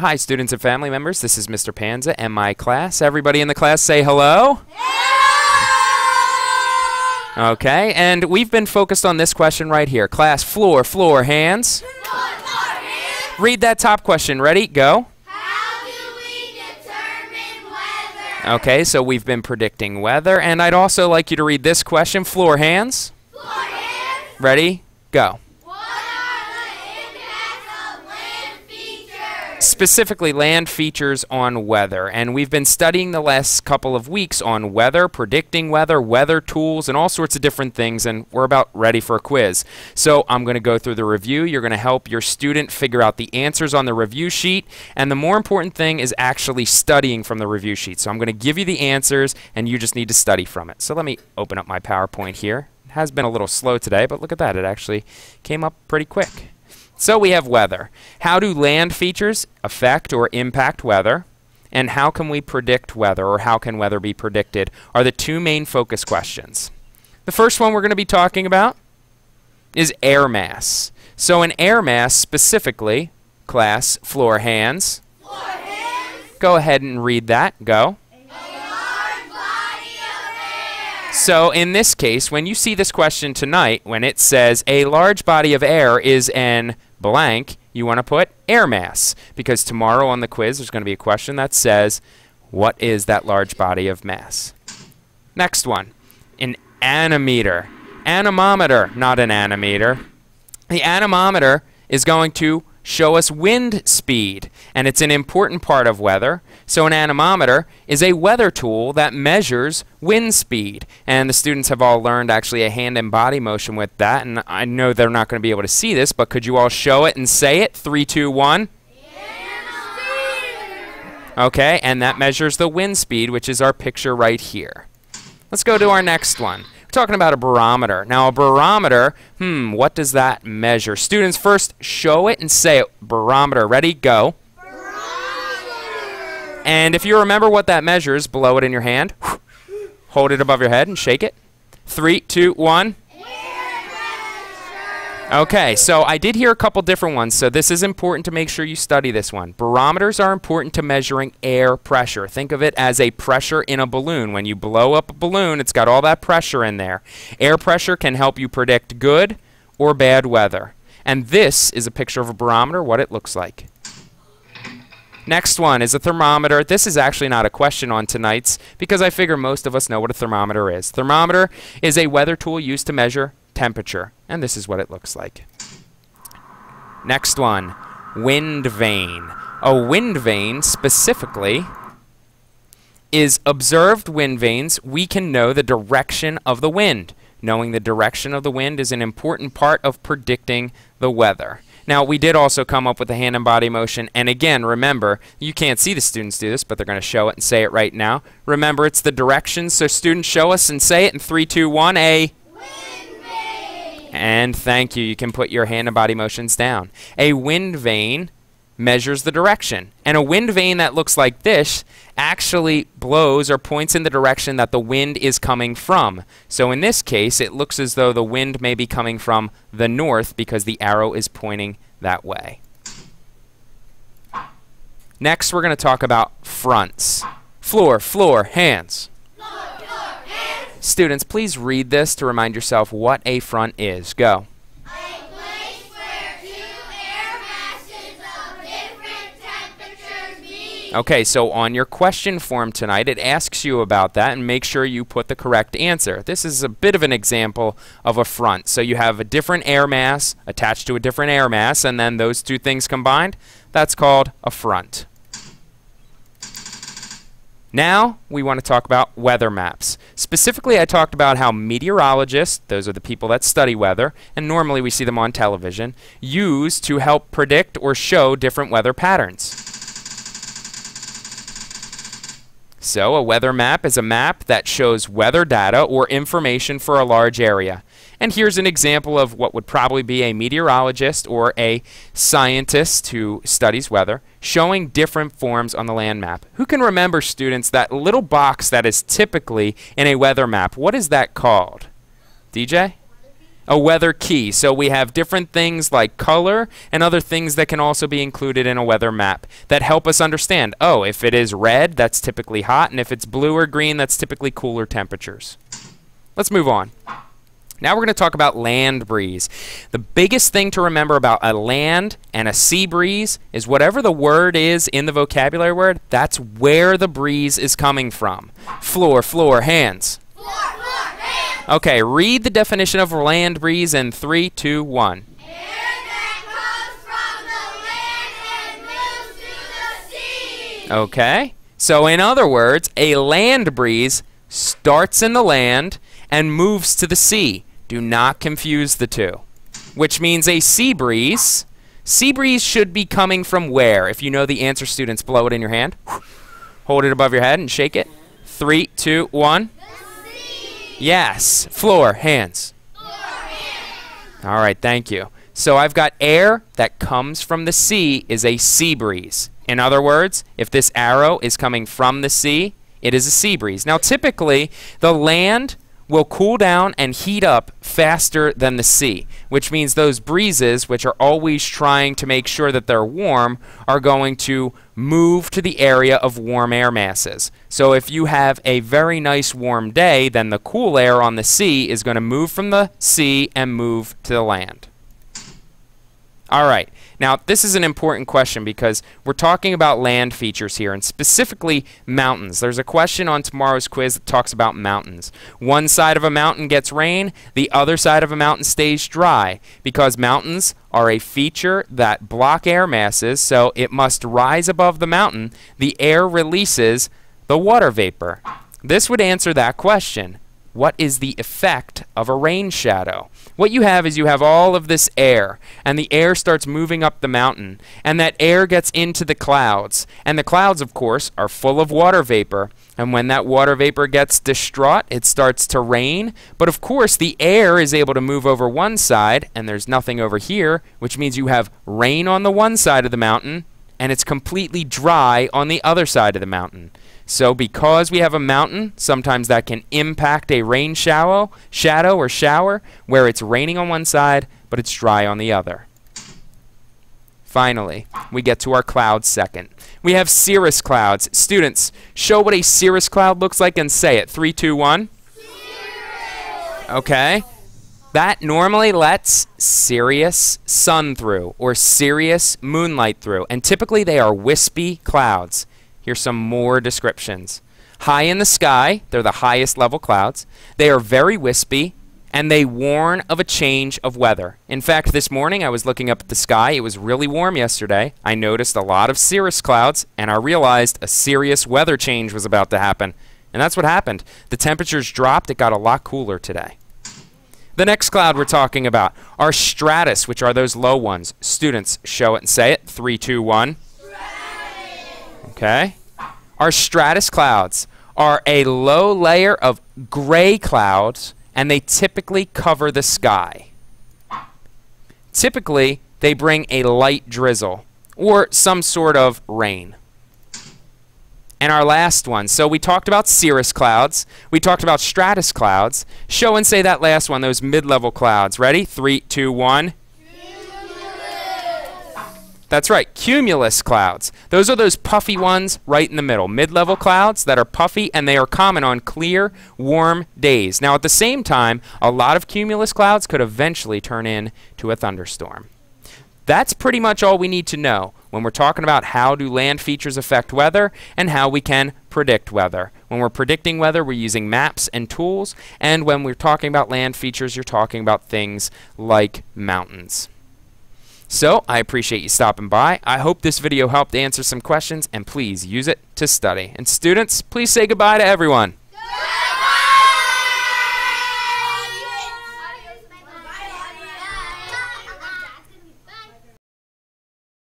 Hi, students and family members. This is Mr. Panza and my class. Everybody in the class say hello. Okay, and we've been focused on this question right here. Class, floor, floor, hands. Read that top question. Ready? Go. How do we determine weather? Okay, so we've been predicting weather, and I'd also like you to read this question. Floor, hands. Floor hands. Ready? Go. What are the impacts of land features? Specifically land features on weather. And we've been studying the last couple of weeks on weather, predicting weather, weather tools, and all sorts of different things. And we're about ready for a quiz. So I'm going to go through the review. You're going to help your student figure out the answers on the review sheet. And the more important thing is actually studying from the review sheet. So I'm going to give you the answers, and you just need to study from it. So let me open up my PowerPoint here. It has been a little slow today, but look at that. It actually came up pretty quick. So we have weather. How do land features affect or impact weather? And how can we predict weather or how can weather be predicted are the two main focus questions. The first one we're going to be talking about is air mass. So in air mass specifically, class, floor hands. Floor hands. Go ahead and read that. Go. A large body of air. So in this case, when you see this question tonight, when it says a large body of air is an blank, you want to put air mass. Because tomorrow on the quiz, there's going to be a question that says, what is that large body of mass? Next one, an anemometer. Anemometer, not an anemometer. The anemometer is going to show us wind speed, and it's an important part of weather. So an anemometer is a weather tool that measures wind speed. And the students have all learned actually a hand and body motion with that, and I know they're not going to be able to see this, but could you all show it and say it? Three, two, one. Okay, and that measures the wind speed, which is our picture right here. Let's go to our next one. Talking about a barometer. Now, a barometer, hmm, what does that measure? Students, first show it and say it. Barometer. Ready? Go. And if you remember what that measures, blow it in your hand. Hold it above your head and shake it. Three, two, one. Okay, so I did hear a couple different ones, so this is important to make sure you study this one. Barometers are important to measuring air pressure. Think of it as a pressure in a balloon. When you blow up a balloon, it's got all that pressure in there. Air pressure can help you predict good or bad weather. And this is a picture of a barometer, what it looks like. Next one is a thermometer. This is actually not a question on tonight's because I figure most of us know what a thermometer is. Thermometer is a weather tool used to measure temperature, and this is what it looks like. Next one, wind vane. A wind vane specifically is observed wind vanes. We can know the direction of the wind. Knowing the direction of the wind is an important part of predicting the weather. Now, we did also come up with a hand and body motion. And again, remember, you can't see the students do this, but they're going to show it and say it right now. Remember, it's the directions. So students, show us and say it in three, two, one. A and thank you. You can put your hand and body motions down. A wind vane measures the direction. And a wind vane that looks like this actually blows or points in the direction that the wind is coming from. So in this case, it looks as though the wind may be coming from the north because the arrow is pointing that way. Next, we're going to talk about fronts. Floor, floor, hands. Students, please read this to remind yourself what a front is. Go. Okay, so on your question form tonight, it asks you about that and make sure you put the correct answer. This is a bit of an example of a front. So you have a different air mass attached to a different air mass, and then those two things combined, that's called a front. Now, we want to talk about weather maps. Specifically, I talked about how meteorologists, those are the people that study weather, and normally we see them on television, use to help predict or show different weather patterns. So, a weather map is a map that shows weather data or information for a large area. And here's an example of what would probably be a meteorologist or a scientist who studies weather showing different forms on the land map. Who can remember, students, that little box that is typically in a weather map? What is that called? DJ? a weather key. So we have different things like color and other things that can also be included in a weather map that help us understand, oh, if it is red, that's typically hot, and if it's blue or green, that's typically cooler temperatures. Let's move on. Now we're going to talk about land breeze. The biggest thing to remember about a land and a sea breeze is whatever the word is in the vocabulary word, that's where the breeze is coming from. Floor, floor, hands. Floor, floor, hands. Okay, read the definition of land breeze in three, two, one. Air that comes from the land and moves to the sea. Okay? So, in other words, a land breeze starts in the land and moves to the sea. Do not confuse the two. Which means a sea breeze. Sea breeze should be coming from where? If you know the answer, students, blow it in your hand. Hold it above your head and shake it. Three, two, one. Yes. Floor, hands. Floor, hands. All right, thank you. So I've got air that comes from the sea is a sea breeze. In other words, if this arrow is coming from the sea, it is a sea breeze. Now, typically, the land will cool down and heat up faster than the sea, which means those breezes, which are always trying to make sure that they're warm, are going to move to the area of warm air masses. So if you have a very nice warm day, then the cool air on the sea is going to move from the sea and move to the land. All right. Now, this is an important question because we're talking about land features here and specifically mountains. There's a question on tomorrow's quiz that talks about mountains. One side of a mountain gets rain, the other side of a mountain stays dry because mountains are a feature that block air masses, so it must rise above the mountain. The air releases the water vapor. This would answer that question. What is the effect of a rain shadow? What you have is you have all of this air, and the air starts moving up the mountain, and that air gets into the clouds. And the clouds, of course, are full of water vapor. And when that water vapor gets distraught, it starts to rain. But of course, the air is able to move over one side, and there's nothing over here, which means you have rain on the one side of the mountain, and it's completely dry on the other side of the mountain. So because we have a mountain, sometimes that can impact a rain shadow, shadow or shower where it's raining on one side but it's dry on the other. Finally, we get to our clouds second. We have cirrus clouds. Students, show what a cirrus cloud looks like and say it. Three, two, one. Okay. That normally lets Sirius sun through or Sirius moonlight through, and typically they are wispy clouds. Here's some more descriptions. High in the sky, they're the highest level clouds. They are very wispy, and they warn of a change of weather. In fact, this morning I was looking up at the sky. It was really warm yesterday. I noticed a lot of cirrus clouds, and I realized a serious weather change was about to happen. And that's what happened. The temperatures dropped. It got a lot cooler today. The next cloud we're talking about are stratus, which are those low ones. Students, show it and say it. Three, two, one. Okay. Our stratus clouds are a low layer of gray clouds, and they typically cover the sky. Typically, they bring a light drizzle or some sort of rain. And our last one. So we talked about cirrus clouds. We talked about stratus clouds. Show and say that last one, those mid-level clouds. Ready? Three, two, one. That's right, cumulus clouds. Those are those puffy ones right in the middle. Mid-level clouds that are puffy and they are common on clear, warm days. Now at the same time, a lot of cumulus clouds could eventually turn into a thunderstorm. That's pretty much all we need to know when we're talking about how do land features affect weather and how we can predict weather. When we're predicting weather, we're using maps and tools, and when we're talking about land features, you're talking about things like mountains. So, I appreciate you stopping by. I hope this video helped answer some questions, and please use it to study. And students, please say goodbye to everyone.